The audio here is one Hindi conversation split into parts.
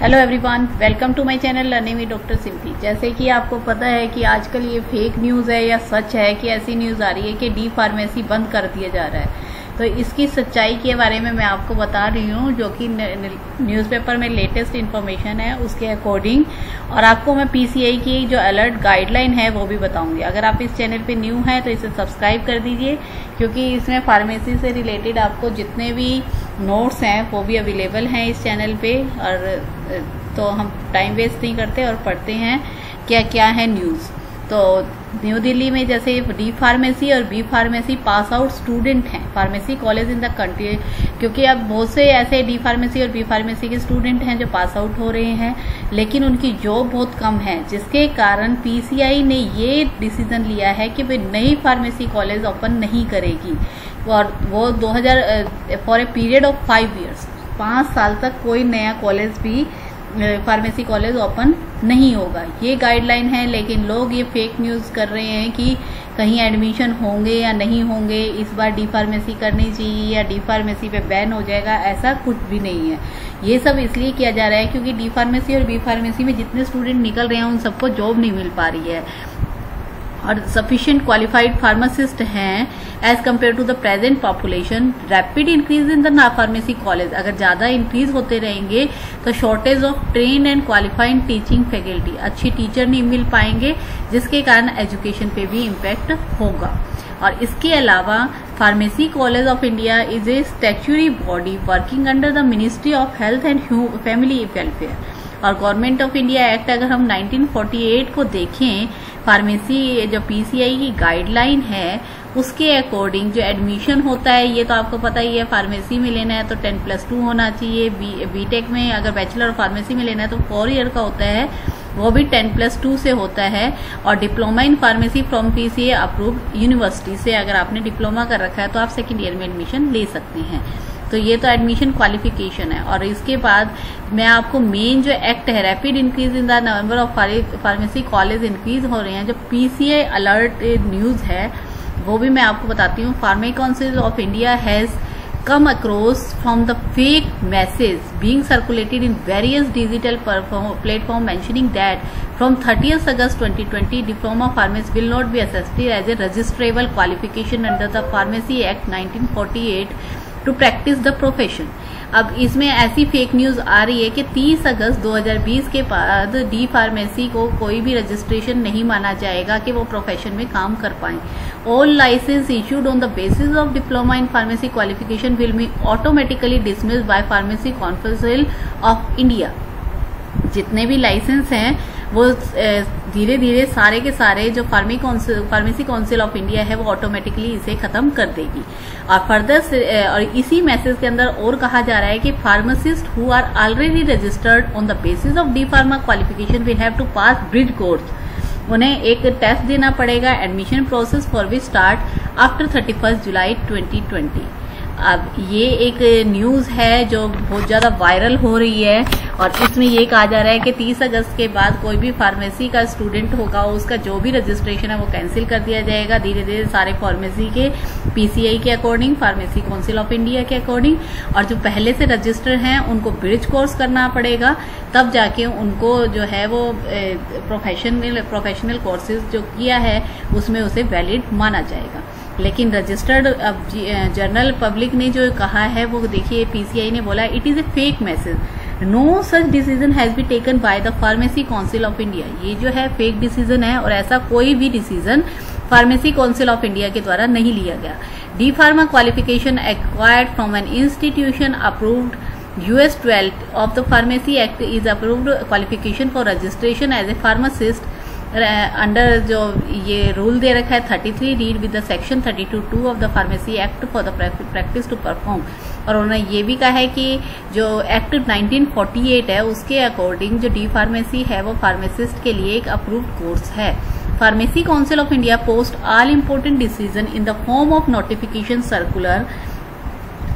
Hello everyone welcome to my channel learning with doctor simply जैसे कि आपको पता है कि आजकल ये फेक न्यूज़ है या सच है कि ऐसी न्यूज़ आ रही है कि डी फार्मेसी बंद कर दिया जा रहा है। तो इसकी सच्चाई के बारे में मैं आपको बता रही हूँ, जो कि न्यूज़पेपर में लेटेस्ट इन्फॉर्मेशन है, उसके अकॉर्डिंग और आपको मैं पीसीआई की जो अलर्ट गाइडलाइन है, वो भी बताऊँगी। अगर आप इस चैनल पे न्यू हैं तो इसे सब्सक्राइब कर दीजिए, क्योंकि इसमें फार्मेसी से रिलेटेड आपको जितने भी नोट्स हैं, वो भी अवेलेबल हैं इस चैनल पे और तो हम टाइम वेस्ट नहीं करते और पढ़ते हैं क्या क्या है न्यूज़ तो न्यू दिल्ली में जैसे डी फार्मेसी और B pharmacy pass out student हैं, pharmacy college in the country, क्योंकि अब बहुत से ऐसे डी फार्मेसी और बी फार्मेसी के स्टूडेंट हैं जो पास आउट हो रहे हैं, लेकिन उनकी जॉब बहुत कम है, जिसके कारण पीसीआई ने ये डिसीज़न लिया है कि वे नई फार्मेसी कॉलेज ओपन नहीं करेगी। और वो 2000 for a period of five years पाँच साल तक कोई नया कॉलेज भी फार्मेसी कॉलेज ओपन नहीं होगा। ये गाइडलाइन है, लेकिन लोग ये फेक न्यूज़ कर रहे हैं कि कहीं एडमिशन होंगे या नहीं होंगे, इस बार डी फार्मेसी करनी चाहिए या डी फार्मेसी पे बैन हो जाएगा, ऐसा कुछ भी नहीं है। ये सब इसलिए किया जा रहा है क्योंकि डी फार्मेसी और बी फार्मेसी में जितने स्टूडेंट निकल रहे हैं, उन सबको जॉब नहीं मिल पा रही है। और सफिशियंट क्वालिफाइड फार्मासिस्ट हैं as compare to the present population rapid increase in the ना फार्मेसी कॉलेज अगर ज़्यादा इंक्रीज होते रहेंगे तो shortage of train and qualified teaching faculty अच्छी टीचर नहीं मिल पाएँगे, जिसके कारण एजुकेशन पे भी इम्पैक्ट होगा। और इसके अलावा pharmacy college of India is a statutory body working under the ministry of health and family welfare और गवर्नमेंट ऑफ़ इंडिया एक्ट अगर हम 1948 को देखें फार्मेसी जो पीसीआई की गाइडलाइन है, उसके अकॉर्डिंग जो एडमिशन होता है, ये तो आपको पता ही है फार्मेसी में लेना है तो टेन प्लस टू होना चाहिए। बीटेक बी में अगर बैचलर ऑफ़ फार्मेसी में लेना है तो फोर ईयर का होता है, वो भी टेन प्लस टू से होता है। और diploma in pharmacy from PCA approve university से अगर आपने डिप्लोमा कर रखा है तो आप सेकेंड ईयर में एडमिशन ले सकते हैं। तो ये तो एडमिशन क्वालिफिकेशन है। और इसके बाद मैं आपको मेन जो एक्ट है rapid increase in the number of pharmacy college increase हो रहे हैं। जो पीसीए अलर्ट न्यूज़ है, वो भी मैं आपको बताती हूँ। Pharma council of India has come across from the fake message being circulated in various digital platform mentioning that from thirty August twenty twenty diploma pharmacy will not be accepted as a registrable qualification under the pharmacy act nineteen forty eight to practise the profession अब इसमें ऐसी फेक न्यूज़ आ रही है कि 30 अगस्त 2020 के बाद डी फार्मेसी को कोई भी रजिस्ट्रेशन नहीं माना जाएगा कि वो प्रोफेशन में काम कर पाए। All licence issued on the basis of diploma in pharmacy qualification will be automatically dismiss by pharmacy council of India जितने भी लाइसेंस हैं वो धीरे धीरे सारे के सारे जो pharma council pharmacy council of India है, वो ऑटोमेटिकली इसे खत्म कर देगी। और फर्दर और इसी मैसेज के अंदर और कहा जा रहा है कि pharmacist who are already registered on the basis of D pharma qualification will have to pass bridge course उन्हें एक टेस्ट देना पड़ेगा admission process for we start after thirty first July twenty twenty अब ये एक न्यूज़ है जो बहुत ज़्यादा वायरल हो रही है और इसमें ये कहा जा रहा है कि 30 अगस्त के बाद कोई भी फार्मेसी का स्टूडेंट होगा, उसका जो भी रजिस्ट्रेशन है वो कैंसिल कर दिया जाएगा। धीरे धीरे सारे फार्मेसी के पीसीआई के according pharmacy council of India के अकॉर्डिंग और जो पहले से रजिस्टर हैं, उनको ब्रिज कोर्स करना पड़ेगा। तब जाके उनको जो है वो प्रोफेशनल प्रोफेशनल कोर्सेज जो किया है, उसमें उसे वैलिड माना जाएगा। लेकिन रजिस्टर्ड जनरल पब्लिक ने जो कहा है, वो देखिए पीसीआई ने बोला it is a fake message no such decision has been taken by the pharmacy council of India ये जो है फेक डिसीज़न है, और ऐसा कोई भी decision pharmacy council of India के द्वारा नहीं लिया गया। D pharma qualification acquired from an institution approved US twelve of the pharmacy act is approved qualification for registration as a pharmacist under जो ये रूल दे रखा है 33 read with the section 32 two two of the pharmacy act for the practice to perform और उन्होंने ये भी कहा है कि जो एक्ट 1948 है, उसके अकॉर्डिंग जो डी फार्मेसी है, वो फार्मेसिस्ट के लिए एक अप्रूव्ड कोर्स है। Pharmacy council of India post all important decision in the form of notification circular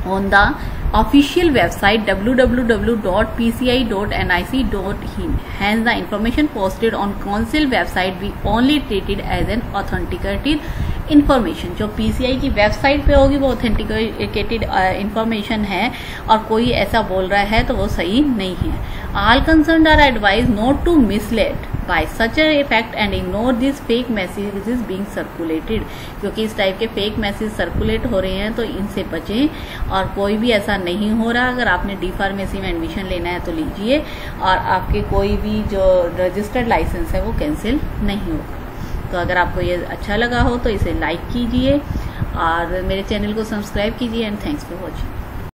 on the official website W W W dot PCI dot NIC dot in has the information posted on council website be only treated as an authenticated information जो पीसीआई की वेबसाइट पर होगी, वो ऑथेंटिकेटेड इन्फॉर्मेशन है और कोई ऐसा बोल रहा है तो वो सही नहीं है। All concern are advise not to misled such effect and ignore this fake message is being circulated क्योंकि इस टाइप के फेक मैसेज सर्कुलेट हो रहे हैं तो इनसे बचें और कोई भी ऐसा नहीं हो रहा। अगर आपने डी फार्मेसी में एडमिशन लेना है तो लीजिए और आपके कोई भी जो रजिस्टर्ड लाइसेंस है, वो कैंसिल नहीं होगा तो अगर आपको ये अच्छा लगा हो तो इसे लाइक कीजिए और मेरे चैनल को सब्सक्राइब कीजिए एंड थैंक्स फॉर वॉचिंग